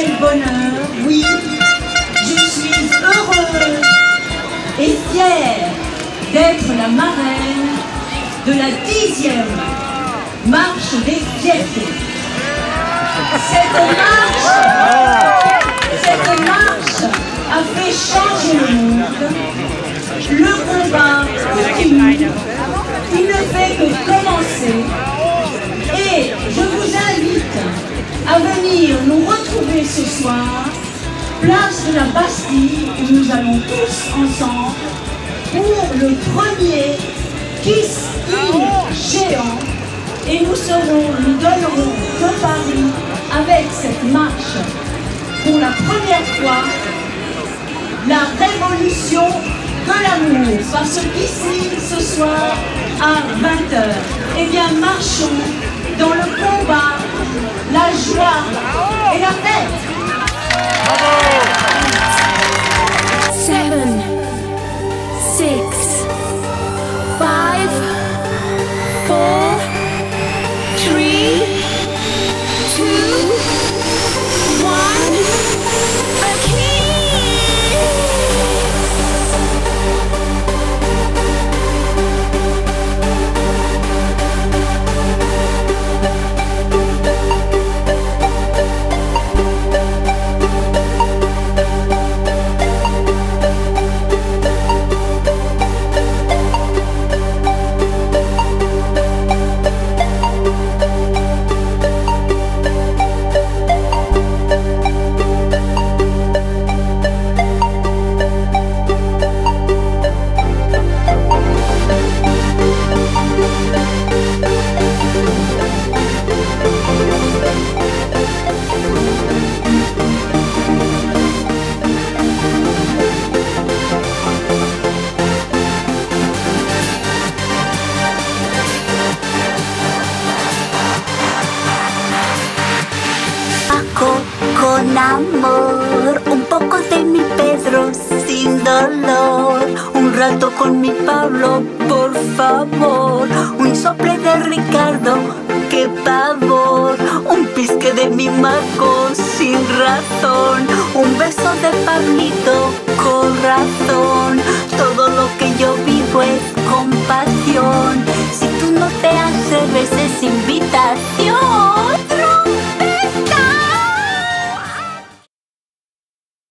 Quel bonheur, oui, je suis heureuse et fière d'être la marraine de la dixième marche des fiertés. Cette marche, cette marche a fait changer le monde. Ce soir, place de la Bastille, où nous allons tous ensemble pour le premier Kiss In géant. Et nous serons, nous donnerons de Paris avec cette marche pour la première fois la révolution de l'amour. Parce qu'ici, ce soir, à 20h, eh bien, marchons dans le combat, con amor, un poco de mi Pedro sin dolor, un rato con mi Pablo, por favor, un sople de Ricardo, qué pavor, un pisque de mi Marco sin razón, un beso de Pablito, corazón, todo lo que yo